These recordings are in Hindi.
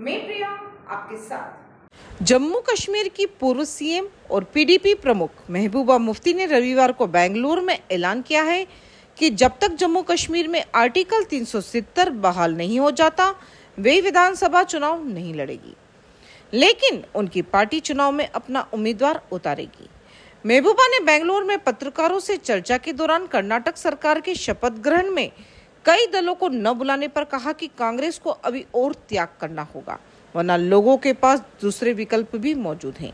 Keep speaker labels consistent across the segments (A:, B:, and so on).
A: मैं प्रिया, आपके साथ।
B: जम्मू कश्मीर की पूर्व सीएम और पीडीपी प्रमुख महबूबा मुफ्ती ने रविवार को बेंगलुरु में ऐलान किया है कि जब तक जम्मू कश्मीर में आर्टिकल 370 बहाल नहीं हो जाता, वे विधानसभा चुनाव नहीं लड़ेगी। लेकिन उनकी पार्टी चुनाव में अपना उम्मीदवार उतारेगी। महबूबा ने बेंगलुरु में पत्रकारों से चर्चा के दौरान कर्नाटक सरकार के शपथ ग्रहण में कई दलों को न बुलाने पर कहा कि कांग्रेस को अभी और त्याग करना होगा, वरना लोगों के पास दूसरे विकल्प भी मौजूद हैं।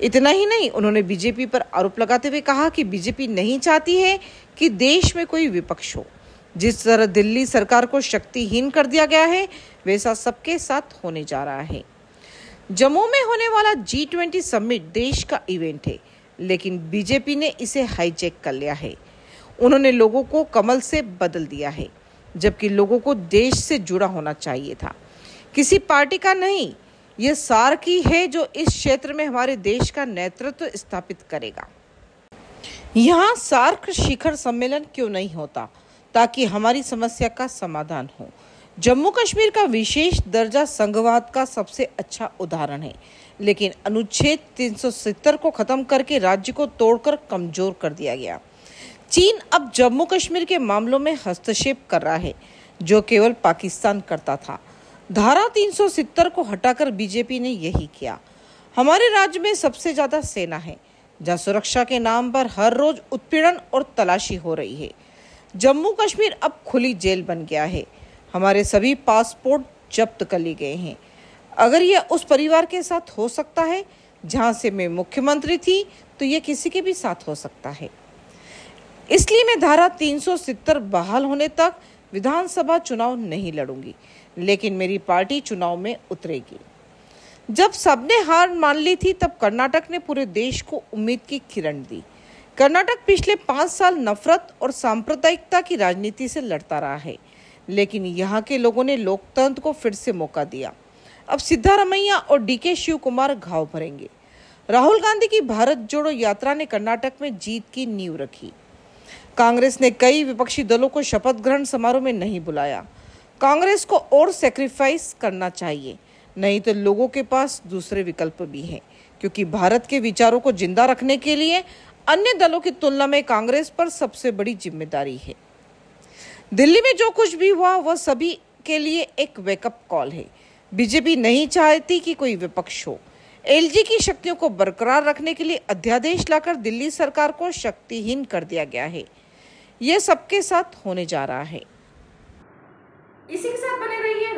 B: इतना ही नहीं, उन्होंने बीजेपी पर आरोप लगाते हुए कहा कि बीजेपी नहीं चाहती है कि देश में कोई विपक्ष हो। जिस तरह दिल्ली सरकार को शक्तिहीन कर दिया गया है, वैसा सबके साथ होने जा रहा है। जम्मू में होने वाला जी ट्वेंटी समिट देश का इवेंट है, लेकिन बीजेपी ने इसे हाईजेक कर लिया है। उन्होंने लोगों को कमल से बदल दिया है। जबकि लोगों को देश से जुड़ा होना चाहिए था। किसी पार्टी का नहीं ये सार्क ही है जो इस क्षेत्र में हमारे देश का नेतृत्व स्थापित करेगा। यहाँ सार्क शिखर सम्मेलन क्यों नहीं होता, ताकि हमारी समस्या का समाधान हो? जम्मू कश्मीर का विशेष दर्जा संघवाद का सबसे अच्छा उदाहरण है, लेकिन अनुच्छेद 370 को खत्म करके राज्य को तोड़कर कमज़ोर कर दिया गया। चीन अब जम्मू कश्मीर के मामलों में हस्तक्षेप कर रहा है, जो केवल पाकिस्तान करता था। धारा 370 को हटाकर बीजेपी ने यही किया। हमारे राज्य में सबसे ज़्यादा सेना है, जहाँ सुरक्षा के नाम पर हर रोज उत्पीड़न और तलाशी हो रही है। जम्मू कश्मीर अब खुली जेल बन गया है। हमारे सभी पासपोर्ट जब्त कर लिए गए हैं। अगर यह उस परिवार के साथ हो सकता है, जहाँ से मैं मुख्यमंत्री थी तो यह किसी के भी साथ हो सकता है। इसलिए मैं धारा 370 बहाल होने तक विधानसभा चुनाव नहीं लड़ूँगी, लेकिन मेरी पार्टी चुनाव में उतरेगी। जब सबने हार मान ली थी, तब कर्नाटक ने पूरे देश को उम्मीद की किरण दी। कर्नाटक पिछले पाँच साल नफरत और सांप्रदायिकता की राजनीति से लड़ता रहा है, लेकिन यहाँ के लोगों ने लोकतंत्र को फिर से मौका दिया। अब सिद्धारमैया और डीके शिव कुमार घाव भरेंगे। राहुल गांधी की भारत जोड़ो यात्रा ने कर्नाटक में जीत की नींव रखी। कांग्रेस ने कई विपक्षी दलों को शपथ ग्रहण समारोह में नहीं बुलाया। कांग्रेस को और सेक्रीफाइस करना चाहिए। नहीं तो लोगों के पास दूसरे विकल्प भी हैं, क्योंकि भारत के विचारों को ज़िंदा रखने के लिए अन्य दलों की तुलना में कांग्रेस पर सबसे बड़ी ज़िम्मेदारी है। दिल्ली में जो कुछ भी हुआ, वह सभी के लिए एक वेकअप कॉल है। बीजेपी नहीं चाहती कि कोई विपक्ष हो। एलजी की शक्तियों को बरकरार रखने के लिए अध्यादेश लाकर दिल्ली सरकार को शक्तिहीन कर दिया गया है। ये सबके साथ होने जा रहा है।
A: इसी के साथ बने रहिए